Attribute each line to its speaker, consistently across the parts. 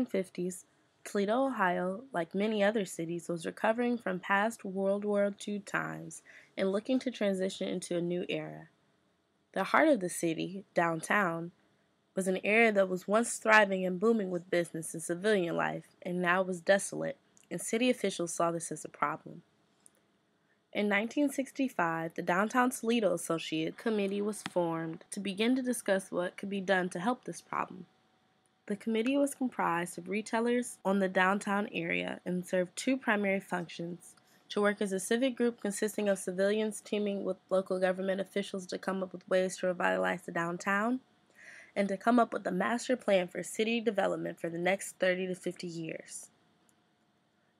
Speaker 1: early 1950s, Toledo, Ohio, like many other cities, was recovering from past World War II times and looking to transition into a new era. The heart of the city, downtown, was an area that was once thriving and booming with business and civilian life and now was desolate, and city officials saw this as a problem. In 1965, the Downtown Toledo Associate Committee was formed to begin to discuss what could be done to help this problem. The committee was comprised of retailers on the downtown area and served two primary functions to work as a civic group consisting of civilians teaming with local government officials to come up with ways to revitalize the downtown, and to come up with a master plan for city development for the next 30 to 50 years.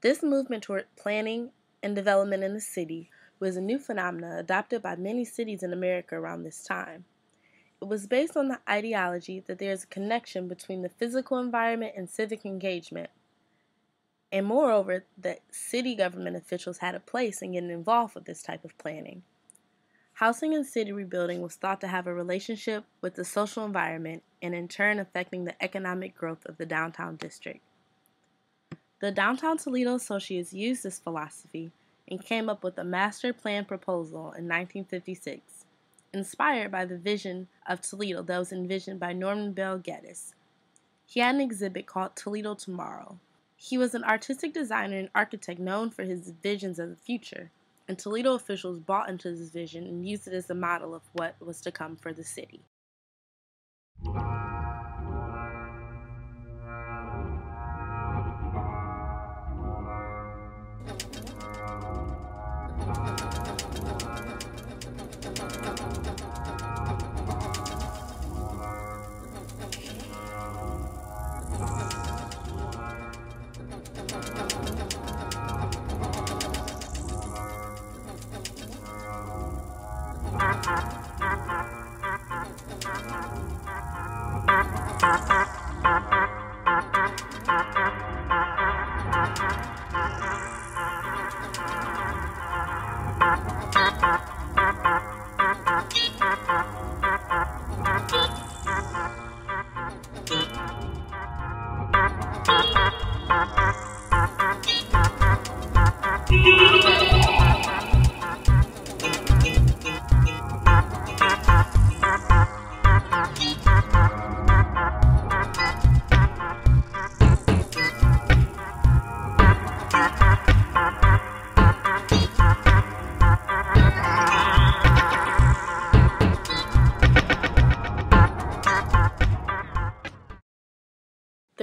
Speaker 1: This movement toward planning and development in the city was a new phenomenon adopted by many cities in America around this time. It was based on the ideology that there is a connection between the physical environment and civic engagement, and moreover, that city government officials had a place in getting involved with this type of planning. Housing and city rebuilding was thought to have a relationship with the social environment and in turn affecting the economic growth of the downtown district. The Downtown Toledo Associates used this philosophy and came up with a master plan proposal in 1956 inspired by the vision of Toledo that was envisioned by Norman Bel Geddes. He had an exhibit called Toledo Tomorrow. He was an artistic designer and architect known for his visions of the future, and Toledo officials bought into this vision and used it as a model of what was to come for the city.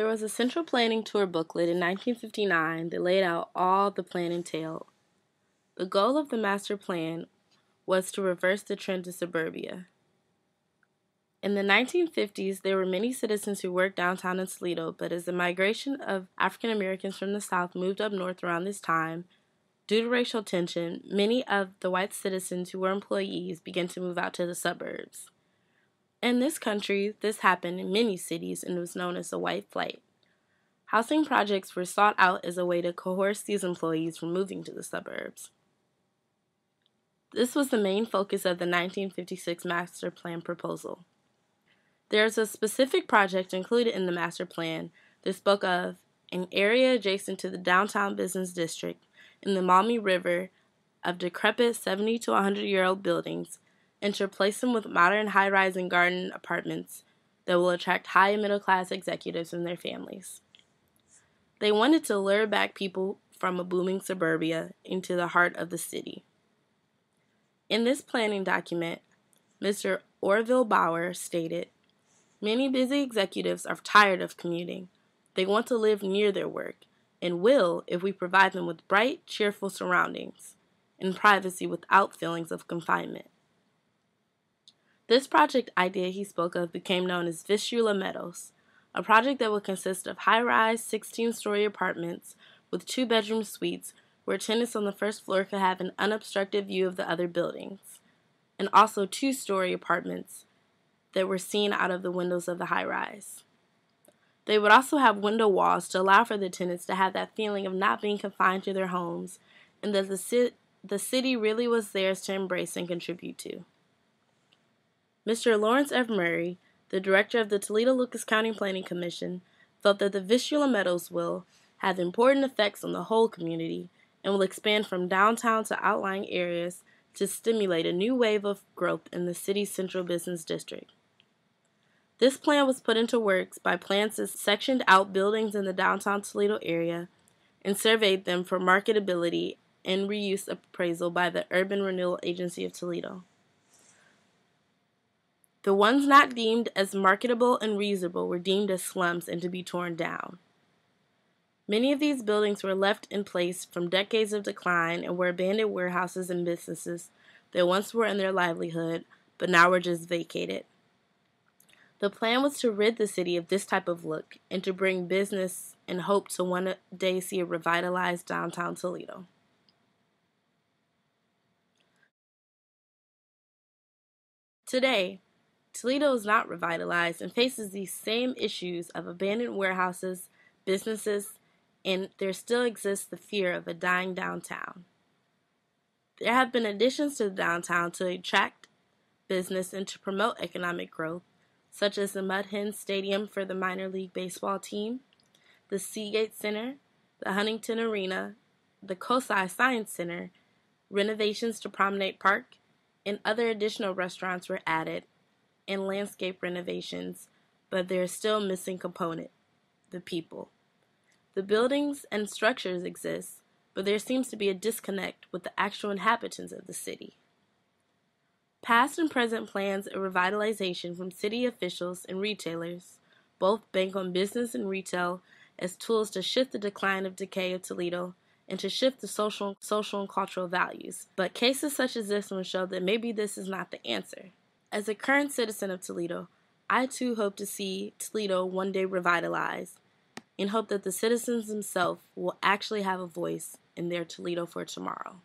Speaker 1: There was a central planning tour booklet in 1959 that laid out all the plan entailed. The goal of the master plan was to reverse the trend to suburbia. In the 1950s, there were many citizens who worked downtown in Toledo, but as the migration of African Americans from the South moved up north around this time, due to racial tension, many of the white citizens who were employees began to move out to the suburbs. In this country, this happened in many cities and was known as the white flight. Housing projects were sought out as a way to coerce these employees from moving to the suburbs. This was the main focus of the 1956 master plan proposal. There is a specific project included in the master plan that spoke of an area adjacent to the downtown business district in the Maumee River of decrepit 70 to 100 year old buildings and to replace them with modern high rise and garden apartments that will attract high and middle class executives and their families. They wanted to lure back people from a booming suburbia into the heart of the city. In this planning document, Mr. Orville Bauer stated Many busy executives are tired of commuting. They want to live near their work and will if we provide them with bright, cheerful surroundings and privacy without feelings of confinement. This project idea he spoke of became known as Vistula Meadows, a project that would consist of high rise 16 story apartments with two bedroom suites where tenants on the first floor could have an unobstructed view of the other buildings, and also two story apartments that were seen out of the windows of the high rise. They would also have window walls to allow for the tenants to have that feeling of not being confined to their homes and that the, ci- the city really was theirs to embrace and contribute to. Mr. Lawrence F. Murray, the director of the Toledo Lucas County Planning Commission, felt that the Vistula Meadows will have important effects on the whole community and will expand from downtown to outlying areas to stimulate a new wave of growth in the city's central business district. This plan was put into works by Plans' sectioned out buildings in the downtown Toledo area and surveyed them for marketability and reuse appraisal by the Urban Renewal Agency of Toledo. The ones not deemed as marketable and reasonable were deemed as slums and to be torn down. Many of these buildings were left in place from decades of decline and were abandoned warehouses and businesses that once were in their livelihood, but now were just vacated. The plan was to rid the city of this type of look and to bring business and hope to one day see a revitalized downtown Toledo. Today, Toledo is not revitalized and faces these same issues of abandoned warehouses, businesses, and there still exists the fear of a dying downtown. There have been additions to the downtown to attract business and to promote economic growth, such as the Mud Hens Stadium for the minor league baseball team, the Seagate Center, the Huntington Arena, the COSI Science Center, renovations to Promenade Park, and other additional restaurants were added, and landscape renovations, but there is still a missing component the people. The buildings and structures exist, but there seems to be a disconnect with the actual inhabitants of the city. Past and present plans of revitalization from city officials and retailers both bank on business and retail as tools to shift the decline of decay of Toledo and to shift the social, social and cultural values. But cases such as this one show that maybe this is not the answer. As a current citizen of Toledo, I too hope to see Toledo one day revitalized and hope that the citizens themselves will actually have a voice in their Toledo for tomorrow.